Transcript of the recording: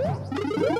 Woo!